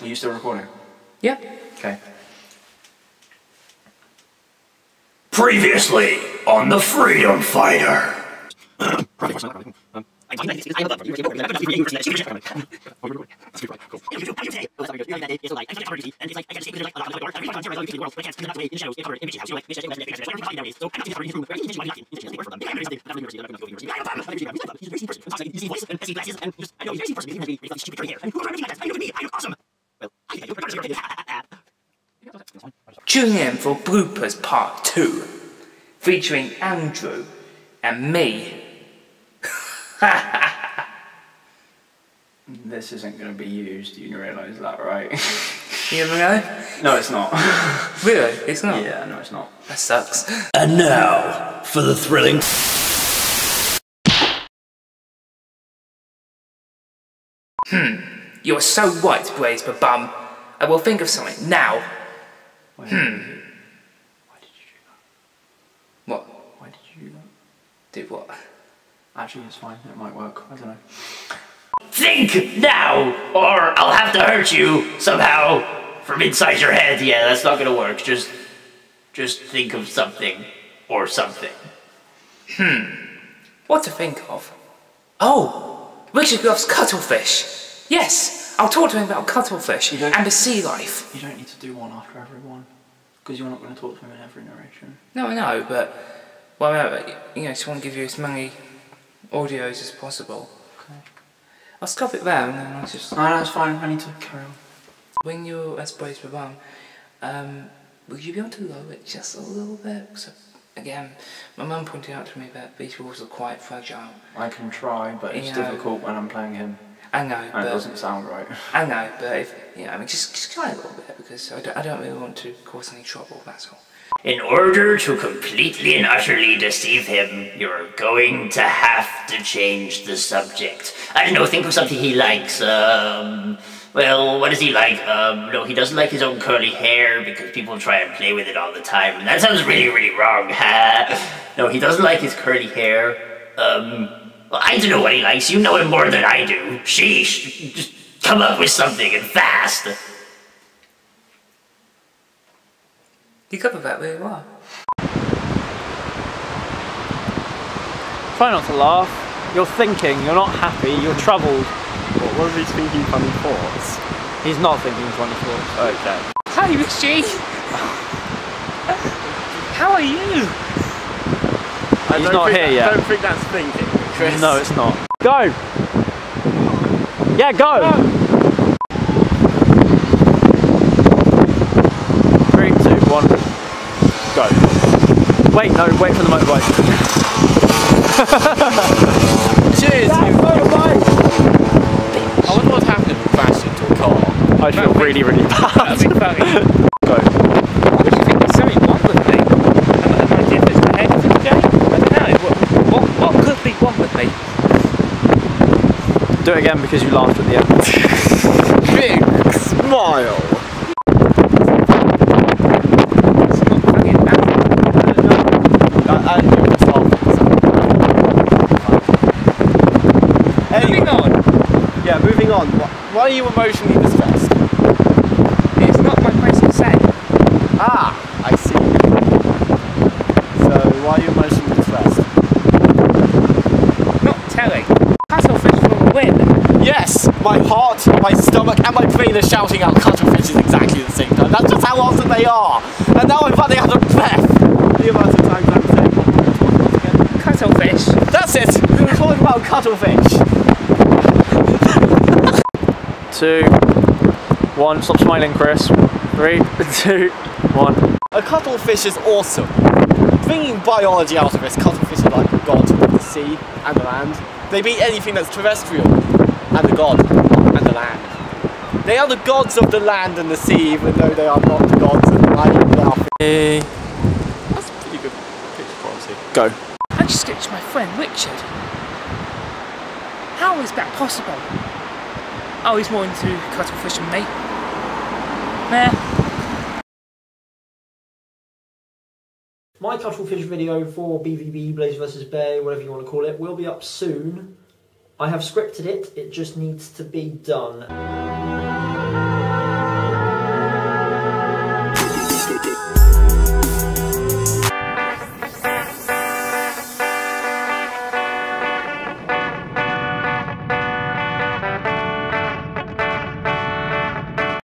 Are you still recording? Yeah. Okay. Previously on the Freedom Fighter. Tune in for Bloopers Part 2, featuring Andrew and me. This isn't going to be used, you realise that, right? You ever know? no, it's not. Really? It's not? yeah, no, it's not. That sucks. And now for the thrilling. Hmm, You are so right, Blaze Bum. I will think of something now. Wait, Hmm. Why did you do that? What? Why did you do that? Do what? Actually, it's fine. It might work. I don't know. Think now, or I'll have to hurt you somehow from inside your head. Yeah, that's not gonna work. Just, just think of something or something. Hmm. What to think of? Oh! Richard loves cuttlefish. Yes! I'll talk to him about cuttlefish and the sea life. You don't need to do one after every one. Because you're not going to talk to him in every narration. No, I know, but well, you know, just want to give you as many audios as possible. Okay. I'll stop it there and then I'll just No, no, fine. I need to carry on. when you're as brave for bum, um, would you be able to lower it just a little bit? So again, my mum pointed out to me that these walls are quite fragile. I can try, but it's difficult when I'm playing him. I know, And it but doesn't sound right. I know, but if you know, I mean, just just try a little bit because I don't, I don't really want to cause any trouble. That's all. In order to completely and utterly deceive him, you're going to have to change the subject. I don't know, think of something he likes. Um, well, what does he like? Um, no, he doesn't like his own curly hair because people try and play with it all the time. And that sounds really, really wrong. no, he doesn't like his curly hair. Um, well, I don't know what he likes. You know him more than I do. Sheesh. Just come up with something and fast. You covered that really well. Try not to laugh. You're thinking, you're not happy, you're troubled. What, what if he's thinking funny thoughts? He's not thinking 24. Okay. Hi, Richie. How are you? I He's don't not think here that- yet. I don't think that's thinking, Chris. No, it's not. Go! Yeah, go! Three, two, one, go. Wait, no, wait for the motorbike. Cheers! motorbike! I wonder what's happening if we crash into a car. I feel really, really bad. That'd be funny. Go. What do you think there's something wrong with me? Am, am I different to anything today? I don't know. What, what, what could be wrong with me? Again because you laughed at the end. Big smile! It's not funny about Moving on. Yeah, moving on. Why are you emotionally distressed? It's not my place to say. Ah, I see. So, why are you emotionally distressed? Not telling. Cuttlefish will win. Yes, my heart, my stomach, and my brain are shouting out cuttlefish at exactly the same time. That's just how awesome they are. And now I'm running out of breath. The amount of times I'm saying what we're talking about again. Cuttlefish. That's it. We were talking about cuttlefish. Two, one. Stop smiling, Chris. Three, two, one. A cuttlefish is awesome. Bringing biology out of this, cuttlefish are like the god of the sea and the land. They beat anything that's terrestrial and the god and the land. They are the gods of the land and the sea, even though they are not the gods of the land. They are Hey. That's pretty good picture quality. Go. I just stitched my friend Richard. How is that possible? Oh, he's more into cuttlefish than me. Nah. My cuttlefish video for BVB, Blaze vs Bear, whatever you want to call it, will be up soon. I have scripted it, it just needs to be done.